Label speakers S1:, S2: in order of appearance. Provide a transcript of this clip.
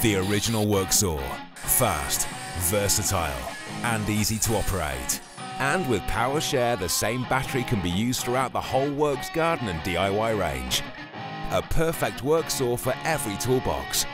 S1: The original Worxsaw. Fast, versatile, and easy to operate. And with PowerShare, the same battery can be used throughout the whole Worx garden and DIY range. A perfect Worxsaw for every toolbox,